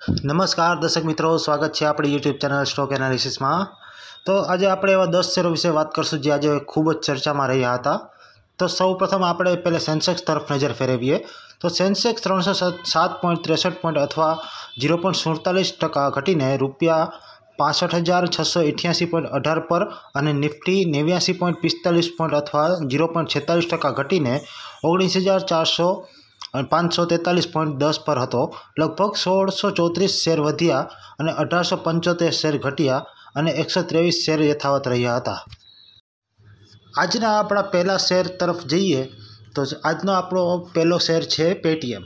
નમસ્કાર, દર્શક મિત્રો, સ્વાગત છે આપણી યુટ્યુબ ચેનલ સ્ટોક એનાલિસિસમાં. તો આજે આપણે એવા દસ શેરો વિશે વાત કરશું જે આજે ખૂબ જ ચર્ચામાં રહ્યા હતા. તો સૌ પ્રથમ આપણે પહેલાં સેન્સેક્સ તરફ નજર ફેરવીએ. તો સેન્સેક્સ ત્રણસો સાત પોઈન્ટ ત્રેસઠ પોઈન્ટ અથવા ઝીરો પોઈન્ટ સુડતાલીસ ટકા ઘટીને રૂપિયા પાસઠ હજાર છસો અઠ્યાસી પોઈન્ટ અઢાર પર અને નિફ્ટી નેવ્યાસી પોઈન્ટ પિસ્તાલીસ પોઈન્ટ અથવા ઝીરો પોઈન્ટ છેતાલીસ ટકા ઘટીને ઓગણીસ હજાર ચારસો પાંચસો તેતાલીસ પોઈન્ટ દસ પર હતો. લગભગ સોળસો ચોત્રીસ શેર વધ્યા અને અઢારસો પંચોતેર શેર ઘટ્યા અને એકસો ત્રેવીસ શેર યથાવત રહ્યા હતા. આજના આપણા પહેલા શેર તરફ જઈએ તો આજનો આપણો પહેલો શેર છે પેટીએમ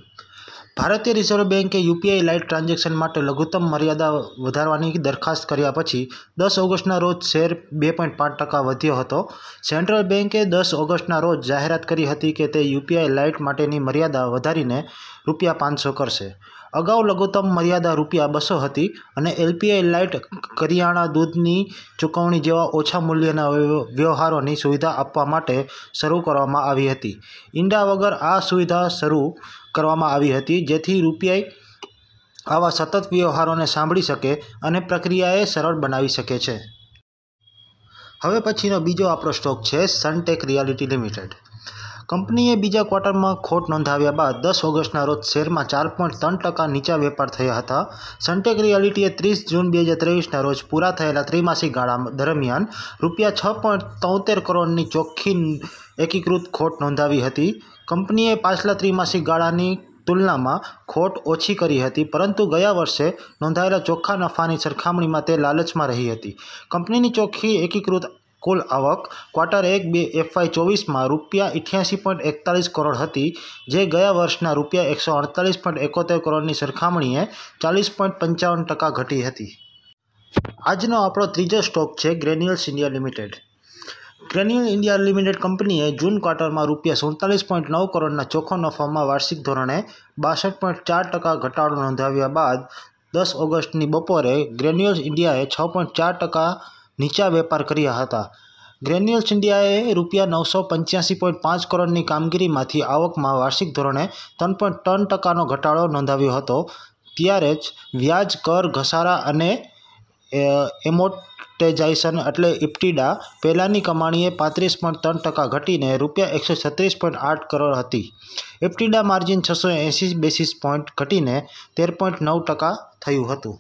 ભારતીય રિઝર્વ બેન્કે યુપીઆઈ લાઇટ ટ્રાન્ઝેક્શન માટે લઘુત્તમ મર્યાદા વધારવાની દરખાસ્ત કર્યા પછી દસ ઓગસ્ટના રોજ શેર બે પોઈન્ટ પાંચ ટકા વધ્યો હતો. સેન્ટ્રલ બેન્કે દસ ઓગસ્ટના રોજ જાહેરાત કરી હતી કે તે યુપીઆઈ લાઇટ માટેની મર્યાદા વધારીને રૂપિયા પાંચસો કરશે. અગાઉ લઘુત્તમ મર્યાદા રૂપિયા બસો હતી અને એલપીઆઈ લાઇટ કરિયાણા દૂધની ચૂકવણી જેવા ઓછા મૂલ્યના વ્યવહારોની સુવિધા આપવા માટે શરૂ કરવામાં આવી હતી. ઈંડા વગર આ સુવિધા શરૂ કરવામાં આવી હતી, જેથી રૂપિયાઈ આવા સતત વ્યવહારોને સાંભળી શકે અને પ્રક્રિયાએ સરળ બનાવી શકે છે. હવે પછીનો બીજો આપણો સ્ટોક છે સનટેક રિયાલિટી લિમિટેડ કંપનીએ બીજા ક્વાર્ટરમાં ખોટ નોંધાવ્યા બાદ દસ ઓગસ્ટના રોજ શેરમાં ચાર પોઈન્ટ ત્રણ ટકા નીચા વેપાર થયા હતા. સનટેક રિયાલિટીએ ત્રીસ જૂન બે હજાર ત્રેવીસના રોજ પૂરા થયેલા ત્રિમાસિક ગાળા દરમિયાન રૂપિયા છ પોઈન્ટ તોતેર કરોડની ચોખ્ખી એકીકૃત ખોટ નોંધાવી હતી. કંપનીએ પાછલા ત્રિમાસિક ગાળાની તુલનામાં ખોટ ઓછી કરી હતી, પરંતુ ગયા વર્ષે નોંધાયેલા ચોખ્ખા નફાની સરખામણીમાં તે લાલચમાં રહી હતી. કંપનીની ચોખ્ખી એકીકૃત કુલ આવક ક્વાર્ટર એક બે એફવાય ચોવીસમાં રૂપિયા ઇઠ્યાસી પોઈન્ટ એકતાલીસ કરોડ હતી, જે ગયા વર્ષના રૂપિયા એકસો અડતાલીસ પોઈન્ટ એકોતેર કરોડની સરખામણીએ ચાલીસ પોઈન્ટ પંચાવન ટકા ઘટી હતી. આજનો આપણો ત્રીજો સ્ટોક છે Granules India Limited. Granule India Limited કંપનીએ જૂન ક્વાર્ટરમાં રૂપિયા સુડતાલીસ પોઈન્ટ નવ કરોડના ચોખ્ખો નફામાં વાર્ષિક ધોરણે બાસઠ પોઈન્ટ ચાર ટકા ઘટાડો નોંધાવ્યા બાદ દસ ઓગસ્ટની બપોરે ગ્રેન્યુઅલ્સ ઇન્ડિયાએ છ પોઈન્ટ ચાર ટકા નીચા વેપાર કર્યા હતા. ગ્રેન્યુઅલ્સ ઇન્ડિયાએ રૂપિયા નવસો પંચ્યાસી પોઈન્ટ પાંચ કરોડની કામગીરીમાંથી આવકમાં વાર્ષિક ધોરણે ત્રણ પોઈન્ટ ત્રણ ટકાનો ઘટાડો નોંધાવ્યો હતો. ત્યારે જ વ્યાજ કર ઘસારા અને એમોર્ટાઇઝેશન એટલે ઇપ્ટિડા પહેલાંની કમાણીએ પાંત્રીસ પોઈન્ટ ત્રણ ટકા ઘટીને રૂપિયા એકસો છત્રીસ પોઈન્ટ આઠ કરોડ હતી. ઇપ્ટીડા માર્જિન છસો એંસી બેસીસ પોઈન્ટ ઘટીને તેર પોઈન્ટ નવ ટકા થયું હતું.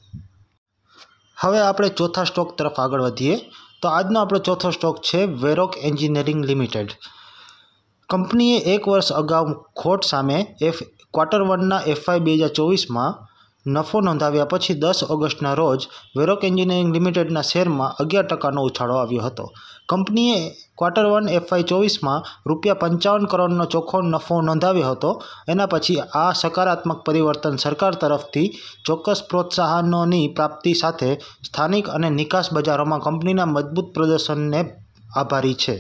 હવે આપણે ચોથા સ્ટોક તરફ આગળ વધીએ. તો આજનો આપણો ચોથો સ્ટોક છે વેરોક એન્જિનિયરિંગ લિમિટેડ. કંપનીએ એક વર્ષ અગાઉ ખોટ સામે એફ ક્વાર્ટર વનના એફઆઈ બે હજાર ચોવીસમાં નફો નોંધાવ્યા પછી દસ ઓગસ્ટના રોજ વેરોક એન્જિનિયરિંગ લિમિટેડના શેરમાં અગિયાર ટકાનો ઉછાળો આવ્યો હતો. કંપનીએ ક્વાર્ટર વન એફઆઈ ચોવીસમાં રૂપિયા પંચાવન કરોડનો ચોખ્ખો નફો નોંધાવ્યો હતો. એના પછી આ સકારાત્મક પરિવર્તન સરકાર તરફથી ચોક્કસ પ્રોત્સાહનોની પ્રાપ્તિ સાથે સ્થાનિક અને નિકાસ બજારોમાં કંપનીના મજબૂત પ્રદર્શનને આભારી છે.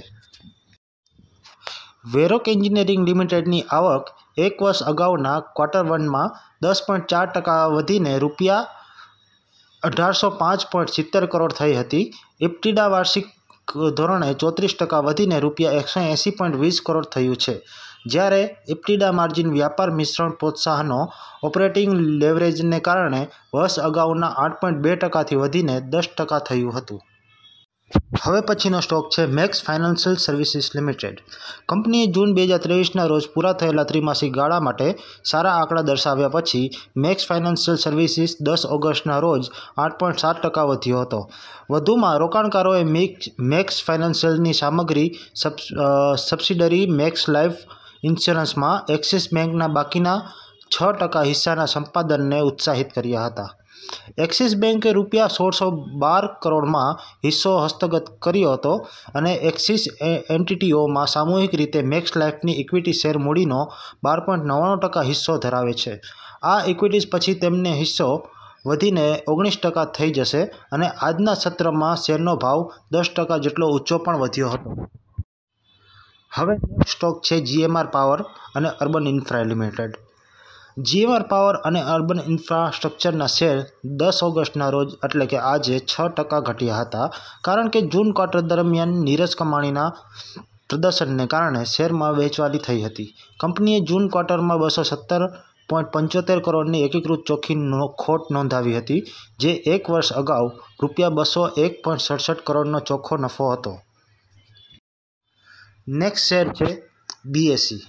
વેરોક એન્જિનિયરિંગ લિમિટેડની આવક એક વર્ષ અગાઉના ક્વાર્ટર વનમાં દસ પોઈન્ટ ચાર ટકા વધીને રૂપિયા અઢારસો પાંચ પોઈન્ટ સિત્તેર કરોડ થઈ હતી. ઇપ્ટિડા વાર્ષિક ધોરણે ચોત્રીસ ટકા વધીને રૂપિયા એકસો એંસી પોઈન્ટ વીસ કરોડ થયું છે. જ્યારે ઇપ્ટિડા માર્જિન વ્યાપાર મિશ્રણ પ્રોત્સાહનો ઓપરેટિંગ લેવરેજને કારણે વર્ષ અગાઉના આઠ પોઈન્ટ બે ટકાથી વધીને દસ ટકા થયું હતું. હવે પછીનો સ્ટોક છે મેક્સ ફાઇનાન્શિયલ સર્વિસીસ લિમિટેડ. કંપનીએ જૂન બે હજાર ત્રેવીસના રોજ પૂરા થયેલા ત્રિમાસિક ગાળા માટે સારા આંકડા દર્શાવ્યા પછી મેક્સ ફાઇનાન્શિયલ સર્વિસીસ દસ ઓગસ્ટના રોજ આઠ પોઈન્ટ સાત ટકા વધ્યો હતો. વધુમાં રોકાણકારોએ મેક્સ ફાઇનાન્શિયલની સામગ્રી સબસિડરી મેક્સ લાઈફ ઇન્સ્યોરન્સમાં એક્સિસ બેંકના બાકીના છ ટકા હિસ્સાના સંપાદનને ઉત્સાહિત કર્યા હતા. એક્સિસ બેંકે રૂપિયા સોળસો બાર કરોડમાં હિસ્સો હસ્તગત કર્યો હતો અને એક્સિસ એન્ટિટીઓમાં સામૂહિક રીતે મેક્સ લાઇફની ઇક્વિટી શેર મૂડીનો બાર પોઈન્ટ નવ્વાણું ટકા હિસ્સો ધરાવે છે. આ ઇક્વિટીઝ પછી તેમને હિસ્સો વધીને ઓગણીસ ટકા થઈ જશે અને આજના સત્રમાં શેરનો ભાવ દસ ટકા જેટલો ઊંચો પણ વધ્યો હતો. હવે સ્ટોક છે જીએમઆર પાવર અને Urban Infra Limited. GMR Power અને અર્બન ઇન્ફ્રાસ્ટ્રક્ચરના શેર દસ ઓગસ્ટના રોજ એટલે કે આજે છ ટકા ઘટ્યા હતા. કારણ કે જૂન ક્વાર્ટર દરમિયાન નીરજ કમાણીના પ્રદર્શનને કારણે શેરમાં વેચવાલી થઈ હતી. કંપનીએ જૂન ક્વાર્ટરમાં બસો સત્તર પોઈન્ટ પંચોતેર કરોડની એકીકૃત ચોખ્ખી ખોટ નોંધાવી હતી, જે એક વર્ષ અગાઉ રૂપિયા બસો એક પોઈન્ટ સડસઠ કરોડનો ચોખ્ખો નફો હતો. નેક્સ્ટ શેર છે બીએસઈ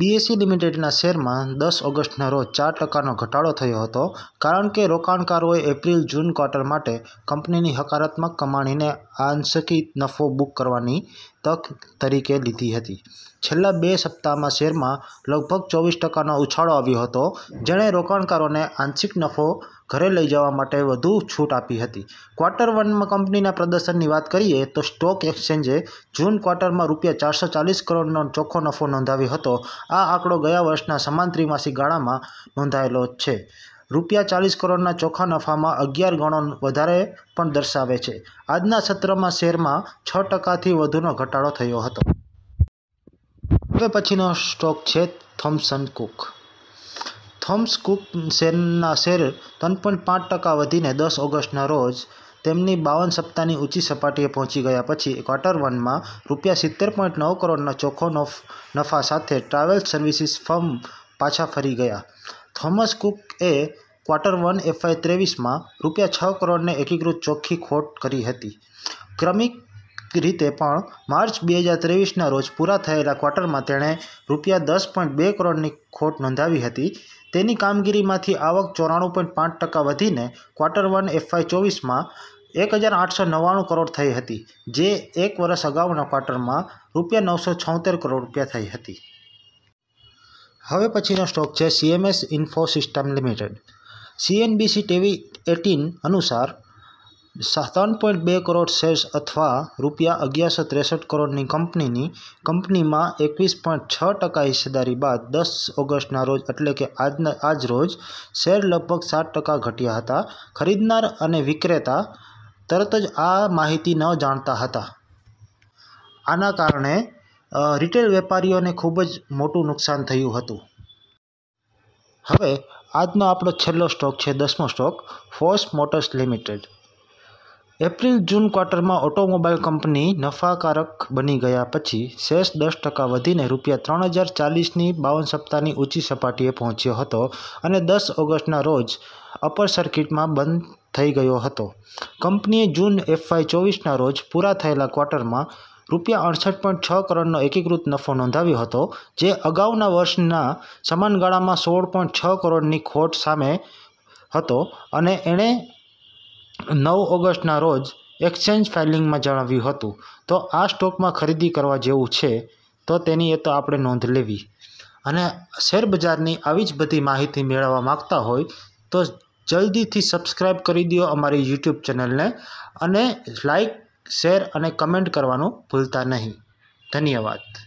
બીએસઈ લિમિટેડના શેરમાં દસ ઓગસ્ટના રોજ ચાર ટકાનો ઘટાડો થયો હતો, કારણ કે રોકાણકારોએ એપ્રિલ જૂન ક્વાર્ટર માટે કંપનીની હકારાત્મક કમાણીને આંશિક નફો બુક કરવાની તક તરીકે લીધી હતી. છેલ્લા બે સપ્તાહમાં શેરમાં લગભગ ચોવીસ ટકાનો ઉછાળો આવ્યો હતો, જેણે રોકાણકારોને આંશિક નફો ઘરે લઈ જવા માટે વધુ છૂટ આપી હતી. ક્વાર્ટર વનમાં કંપનીના પ્રદર્શનની વાત કરીએ તો સ્ટોક એક્સચેન્જે જૂન ક્વાર્ટરમાં રૂપિયા ચારસો ચાલીસ કરોડનો ચોખ્ખો નફો નોંધાવ્યો હતો. આ આંકડો ગયા વર્ષના સમાન ત્રિમાસિક ગાળામાં નોંધાયેલો છે. રૂપિયા ચાલીસ કરોડના ચોખ્ખા નફામાં અગિયાર ગણો વધારે પણ દર્શાવે છે. આજના સત્રમાં શેરમાં છ ટકાથી વધુનો ઘટાડો થયો હતો. હવે પછીનો સ્ટોક છે થોમ્સન કુક. થોમ્સ કુક શેરના શેર ત્રણ પોઈન્ટ પાંચ ટકા વધીને દસ ઓગસ્ટના રોજ તેમની બાવન સપ્તાહની ઊંચી સપાટીએ પહોંચી ગયા પછી ક્વાર્ટર વનમાં રૂપિયા સિત્તેર પોઈન્ટ નવ કરોડનો ચોખ્ખો નફા સાથે ટ્રાવેલ સર્વિસીસ ફર્મ પાછા ફરી ગયા. થોમસ કુકએ ક્વાર્ટર વન એફઆઈ ત્રેવીસમાં રૂપિયા છ કરોડને એકીકૃત ચોખ્ખી ખોટ કરી હતી. ક્રમિક રીતે પણ માર્ચ બે હજાર ત્રેવીસના રોજ પૂરા થયેલા ક્વાર્ટરમાં તેણે રૂપિયા દસ પોઈન્ટ બે કરોડની ખોટ નોંધાવી હતી. તેની કામગીરીમાંથી આવક ચોરાણું પોઈન્ટ પાંચ ટકા વધીને ક્વાર્ટર વન એફઆઈ ચોવીસમાં એક હજાર આઠસો નવ્વાણું કરોડ થઈ હતી, જે એક વર્ષ અગાઉના ક્વાર્ટરમાં રૂપિયા નવસો છોતેર કરોડ રૂપિયા થઈ હતી. હવે પછીનો સ્ટોક છે CMS Info System Limited. CNBC TV eighteen અનુસાર ત્રણ પોઈન્ટ બે કરોડ શેર્સ અથવા રૂપિયા અગિયારસો ત્રેસઠ કરોડની કંપનીની કંપનીમાં એકવીસ પોઈન્ટ છ ટકા હિસ્સેદારી બાદ દસ ઓગસ્ટના રોજ એટલે કે આજના, આજ રોજ શેર લગભગ સાત ટકા ઘટ્યા હતા. ખરીદનાર અને વિક્રેતા તરત જ આ માહિતી ન જાણતા હતા. આના કારણે રિટેલ વેપારીઓને ખૂબ જ મોટું નુકસાન થયું હતું. હવે, આજનો આપણો છેલ્લો સ્ટોક છે દસમો stock, Force Motors Limited. April June ક્વાર્ટરમાં ઓટોમોબાઈલ કંપની નફાકારક બની ગયા પછી શેષ દસ ટકા વધીને રૂપિયા ત્રણ હજાર ચાલીસની બાવન સપ્તાહની ઊંચી સપાટીએ પહોંચ્યો હતો અને દસ ઓગસ્ટના રોજ અપર સર્કિટમાં બંધ થઈ ગયો હતો. કંપનીએ જૂન એફઆઈ ચોવીસના રોજ પૂરા થયેલા ક્વાર્ટરમાં રૂપિયા અડસઠ પોઈન્ટ છ કરોડનો એકીકૃત નફો નોંધાવ્યો હતો, જે અગાઉના વર્ષના સમાન ગાળામાં સોળ પોઈન્ટ છ કરોડની ખોટ સામે હતો અને એણે નવ ઓગસ્ટના રોજ એક્સચેન્જ ફાઇલિંગમાં જણાવ્યું હતું, તો આ સ્ટોકમાં ખરીદી કરવા જેવું છે, તો તેની એ તો આપણે નોંધ લેવી. અને શેરબજારની આવી જ બધી માહિતી મેળવવા માગતા હોય, તો જલ્દીથી સબસ્ક્રાઈબ કરી દો અમારી યુટ્યુબ ચેનલને અને લાઇક, શેર અને કમેન્ટ કરવાનું ભૂલતા નહીં. ધન્યવાદ.